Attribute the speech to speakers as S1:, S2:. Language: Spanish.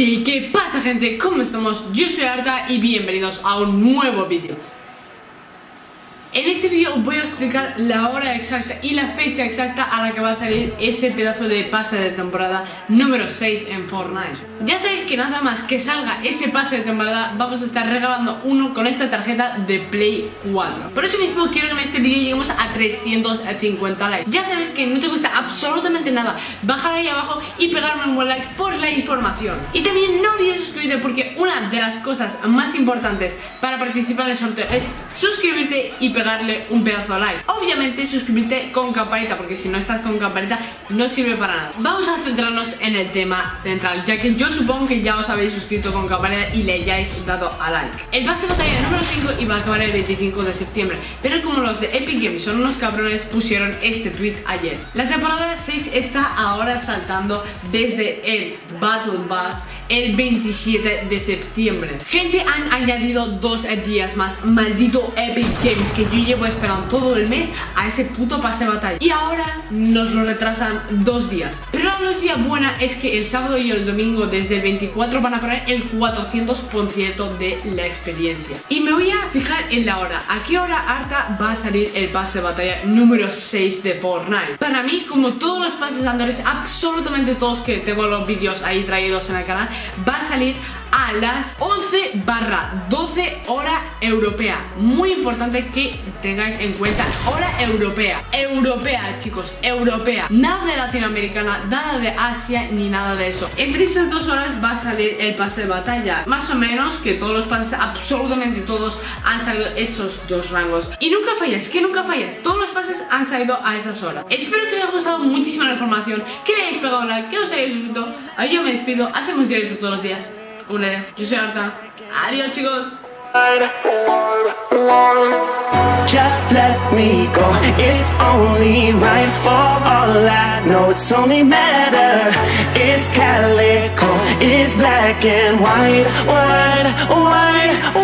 S1: ¿Qué, ¿Qué pasa gente? ¿Cómo estamos? Yo soy Arta y bienvenidos a un nuevo vídeo en este vídeo voy a explicar la hora exacta y la fecha exacta a la que va a salir ese pedazo de pase de temporada número 6 en Fortnite. Ya sabéis que nada más que salga ese pase de temporada vamos a estar regalando uno con esta tarjeta de Play 4. Por eso mismo quiero que en este vídeo lleguemos a 350 likes. Ya sabéis que no te cuesta absolutamente nada bajar ahí abajo y pegarme un buen like por la información. Y también no olvides porque una de las cosas más importantes para participar en el sorteo es suscribirte y pegarle un pedazo de like. Obviamente suscribirte con campanita, porque si no estás con campanita no sirve para nada. Vamos a centrarnos en el tema central, ya que yo supongo que ya os habéis suscrito con campanita y le hayáis dado a like. El pase batalla número 5 iba a acabar el 25 de septiembre, pero como los de Epic Games son unos cabrones, pusieron este tweet ayer. La temporada 6 está ahora saltando desde el Battle Pass el 27 de septiembre. Gente, han añadido dos días más. Maldito Epic Games que yo llevo esperando todo el mes a ese puto pase batalla. Y ahora nos lo retrasan dos días. Pero la noticia buena es que el sábado y el domingo desde el 24 van a poner el 400% de la experiencia. Y me voy a fijar en la hora. ¿A qué hora harta va a salir el pase batalla número 6 de Fortnite? Para mí, como todos los pases anteriores, absolutamente todos que tengo los vídeos ahí traídos en el canal, va a salir a las 11 barra 12 hora europea. Muy importante que tengáis en cuenta hora europea. Europea chicos, europea. Nada de latinoamericana, nada de Asia ni nada de eso. Entre esas dos horas va a salir el pase de batalla. Más o menos que todos los pases, absolutamente todos han salido esos dos rangos. Y nunca fallas, que nunca fallas Todos los pases han salido a esas horas. Espero que os haya gustado muchísimo la información Que le hayáis pegado like, que os hayáis suscrito Yo me despido, hacemos directo todos los días una Yo soy Arta. Adiós, chicos. Just let me go. It's only right for all I know. It's only matter. It's calico. It's black and white, white, white, white.